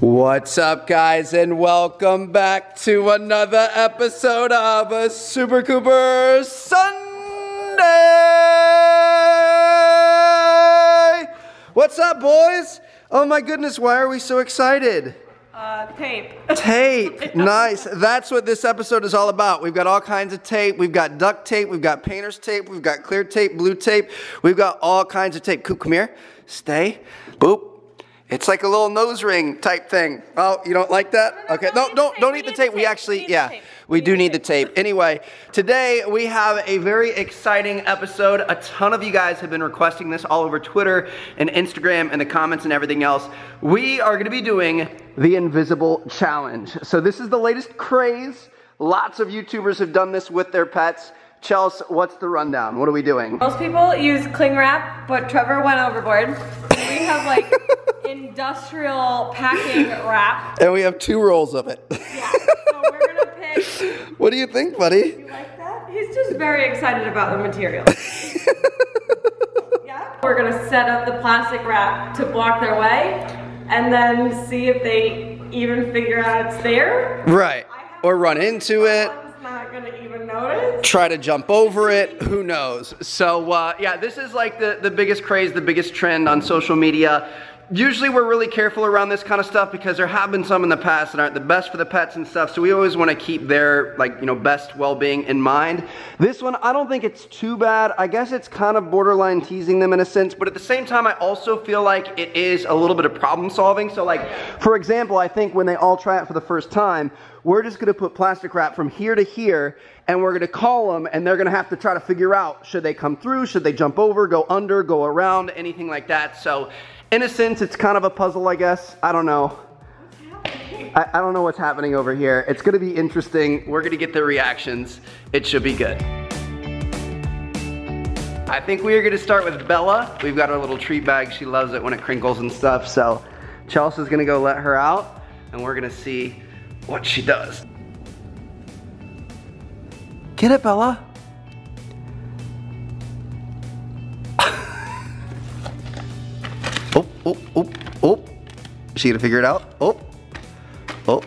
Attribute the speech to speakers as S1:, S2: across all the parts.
S1: What's up, guys, and welcome back to another episode of a Super Cooper Sunday. What's up, boys? Oh my goodness, why are we so excited?
S2: Uh, tape.
S1: Tape, nice. That's what this episode is all about. We've got all kinds of tape. We've got duct tape. We've got painter's tape. We've got clear tape, blue tape. We've got all kinds of tape. Coop, come here. Stay. Boop. It's like a little nose ring type thing. Oh, you don't like that?
S2: no,
S1: Okay.
S2: don't
S1: No,
S2: the
S1: don't
S2: tape.
S1: don't
S2: We
S1: need the tape. We actually,
S2: We need the
S1: yeah, we
S2: We
S1: do
S2: need
S1: need
S2: the
S1: the tape. Anyway, today we have a very exciting episode. A ton of you guys have been requesting this all over Twitter and Instagram and the comments and everything else. We are going to be doing the Invisible Challenge. So this is the latest craze. Lots of YouTubers have done this with their pets. Chels, what's the rundown? What are we doing?
S2: Most people use cling wrap, but Trevor went overboard. We have like industrial packing wrap.
S1: And we have two rolls of it.
S2: Yeah. So we're gonna pick.
S1: what do you think, buddy?
S2: You like that? He's just very excited about the material. yeah. We're gonna set up the plastic wrap to block their way, and then see if they even figure out it's there.
S1: Right. Or run into it.
S2: One's not gonna even notice.
S1: try to jump over it who knows so uh, yeah this is like the, the biggest craze the biggest trend on social media usually we're really careful around this kind of stuff because there have been some in the past that aren't the best for the pets and stuff so we always want to keep their like you know best well-being in mind. This one i don't think it's too bad. I guess it's kind of borderline teasing them in a sense but at the same time i also feel like it is a little bit of problem solving. So like for example i think when they all try it for the first time we're just going to put plastic wrap from here to here and we're going to call them and they're going to have to try to figure out should they come through should they jump over go under go around anything like that. So in a sense it's kind of a puzzle i guess i don't know I, I don't know what's happening over here it's to be interesting we're to get the reactions it should be good I think we are gonna start with Bella. We've got our little treat bag. She loves it when it crinkles and stuff. So Chelsea's gonna go let her out and we're gonna see what she does. Get it, Bella. Oh, oh, oh. Is she gonna figure it out? Oh, oh.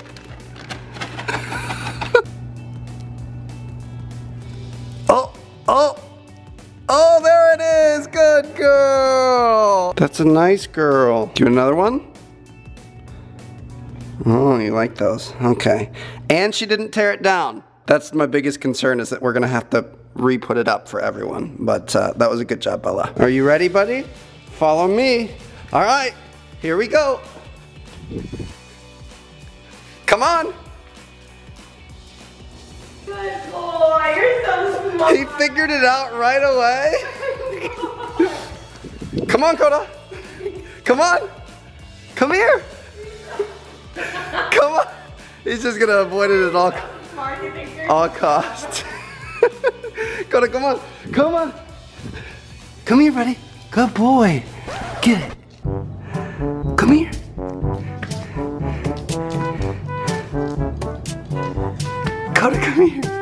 S1: oh, oh. Oh, there it is. Good girl. That's a nice girl. Do another one? Oh, you like those. Okay. And she didn't tear it down. That's my biggest concern is that we're to have to re-put it up for everyone. But uh, that was a good job, Bella. Are you ready, buddy? Follow me. All right. Here we go. Come on.
S2: Good boy, you're so smart.
S1: He figured it out right away. Come on, Koda. Come on. Come here. Come on. He's just gonna avoid it at all,
S2: Smart, you think you're
S1: all costs. Koda, come on. Come on. Come here, buddy. Good boy. Get it. Come here. Koda, come here.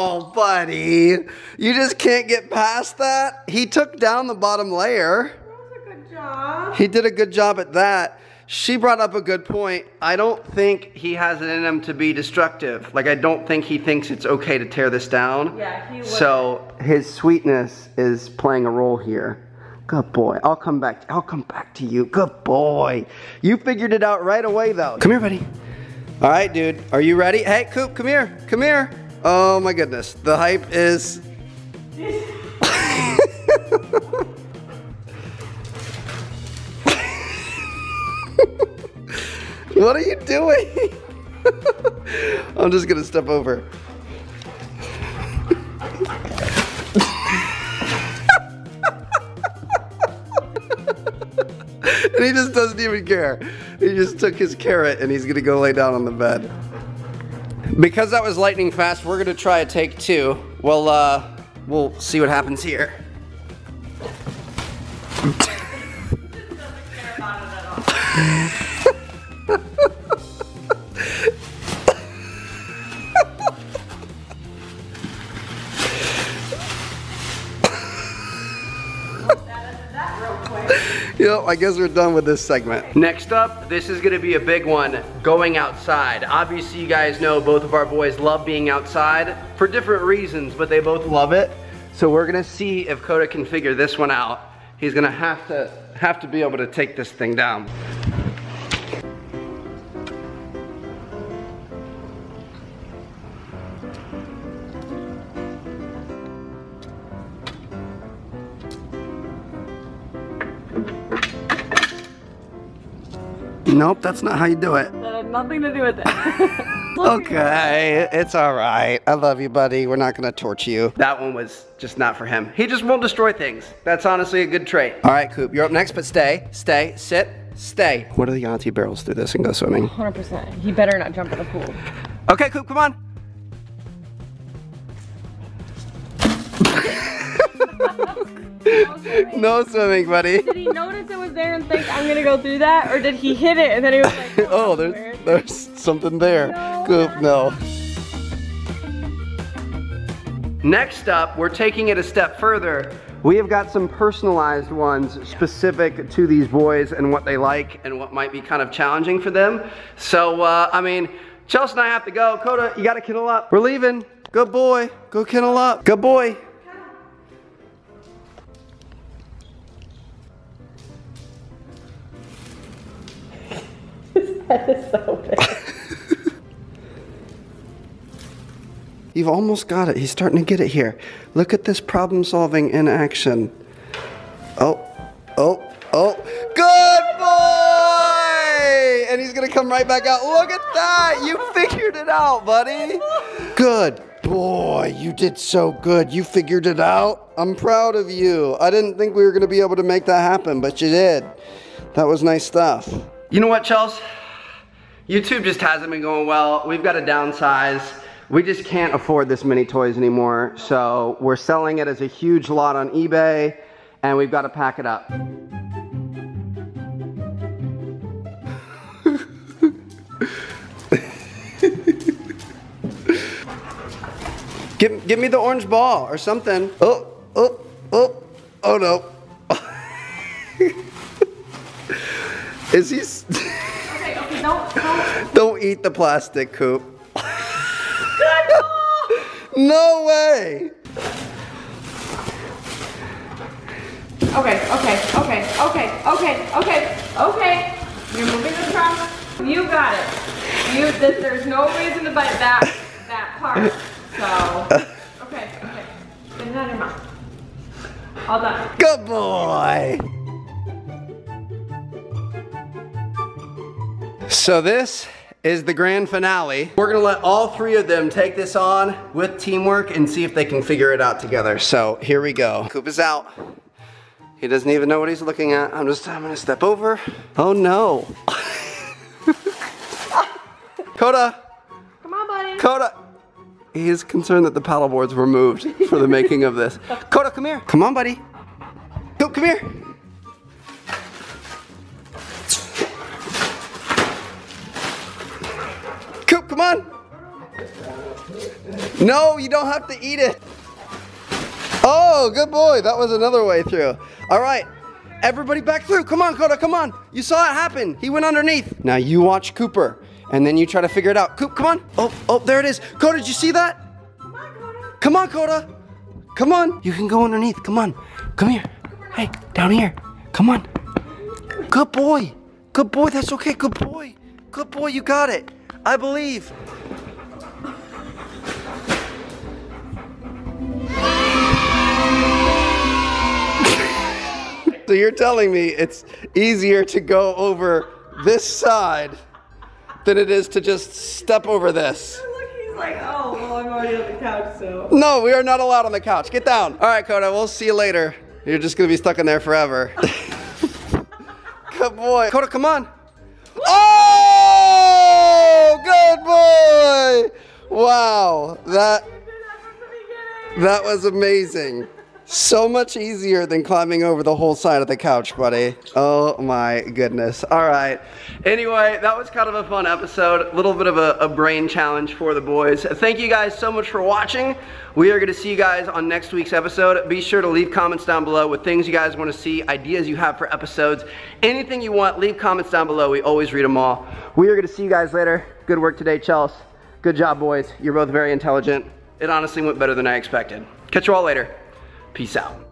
S1: Oh, buddy. You just can't get past that? He took down the bottom layer.
S2: That was a good job.
S1: He did a good job at that. She brought up a good point. I don't think he has it in him to be destructive. Like, I don't think he thinks it's okay to tear this down.
S2: Yeah, he wouldn't.
S1: So, his sweetness is playing a role here. Good boy. I'll come back. I'll come back to you. Good boy. You figured it out right away, though. Come here, buddy. All right, dude. Are you ready? Hey, Coop, come here. Come here. Oh my goodness. The hype is. what are you doing? I'm just gonna step over. and he just doesn't even care. He just took his carrot and he's gonna go lay down on the bed. Because that was lightning fast, we're gonna try a take two. Well, uh, we'll see what happens here. Yep, I guess we're done with this segment. Next up, this is gonna be a big one, going outside. Obviously, you guys know both of our boys love being outside for different reasons, but they both love it. So we're gonna see if Koda can figure this one out. He's gonna have to, have to be able to take this thing down. Nope, that's not how you do it.
S2: That had nothing to do with it.
S1: Okay, it's all right. I love you, buddy. We're not gonna torture you. That one was just not for him. He just won't destroy things. That's honestly a good trait. All right, Coop, you're up next, but stay, stay, sit, stay. What are the odds he barrels through this and go swimming?
S2: 100%. He better not jump in the pool.
S1: Okay, Coop, come on. no swimming, buddy.
S2: Did he notice it was there and think I'm gonna go through that, or did he hit it and then he was like,
S1: Oh,
S2: that's
S1: there's
S2: weird.
S1: there's something there.
S2: No.
S1: Coop, no. Next up, we're taking it a step further. We have got some personalized ones specific to these boys and what they like and what might be kind of challenging for them. So, uh, I mean, Chelsea and I have to go. Koda, you gotta kennel up. We're leaving. Good boy. Go kennel up. Good boy.
S2: That is so big.
S1: You've almost got it. He's starting to get it here. Look at this problem solving in action. Oh, oh, oh. Good boy! And he's gonna come right back out. Look at that! You figured it out, buddy. Good boy. You did so good. You figured it out. I'm proud of you. I didn't think we were gonna be able to make that happen, but you did. That was nice stuff. You know what, Chels? YouTube just hasn't been going well. We've got to downsize. We just can't afford this many toys anymore. So we're selling it as a huge lot on eBay and we've got to pack it up. give, give me the orange ball or something. Oh, oh, oh, oh no. Is he? s-
S2: Okay, okay, don't, don't.
S1: Don't eat the plastic, Coop. no way!
S2: Okay, okay, okay, okay, okay, okay, okay. You're moving the trunk. You got it. You, th- there's no reason to bite that, that part. So, okay, okay. Get it out of your mouth. All done.
S1: Good boy! So this is the grand finale. We're gonna let all three of them take this on with teamwork and see if they can figure it out together. So here we go. Coop is out. He doesn't even know what he's looking at. I'm just, I'm gonna step over. Oh no. Koda,
S2: Come on, buddy.
S1: Koda. He is concerned that the paddle boards were moved for the making of this. Koda, come here. Come on, buddy. Go, come here. No, you don't have to eat it. Oh, good boy. That was another way through. All right. Everybody back through. Come on, Koda, come on. You saw it happen. He went underneath. Now you watch Cooper, and then you try to figure it out. Coop, come on. Oh, oh, there it is. Koda, did you see that? Come on, Koda. Come on. You can go underneath. Come on. Come here. Hey, down here. Come on. Good boy. Good boy. That's okay. Good boy. Good boy. You got it. I believe. So you're telling me it's easier to go over this side than it is to just step over this?
S2: Look, he's like, oh, well, I'm already on the couch, so.
S1: No, we are not allowed on the couch. Get down. All right, Koda, we'll see you later. You're just gonna be stuck in there forever. Good boy. Koda, come on. Oh, good boy. Wow, that That was amazing. So much easier than climbing over the whole side of the couch, buddy. Oh my goodness. All right. Anyway, that was kind of a fun episode. A little bit of a, a, brain challenge for the boys. Thank you guys so much for watching. We are going to see you guys on next week's episode. Be sure to leave comments down below with things you guys want to see, ideas you have for episodes, anything you want, leave comments down below. We always read them all. We are going to see you guys later. Good work today, Chels. Good job, boys. You're both very intelligent. It honestly went better than I expected. Catch you all later. Peace out.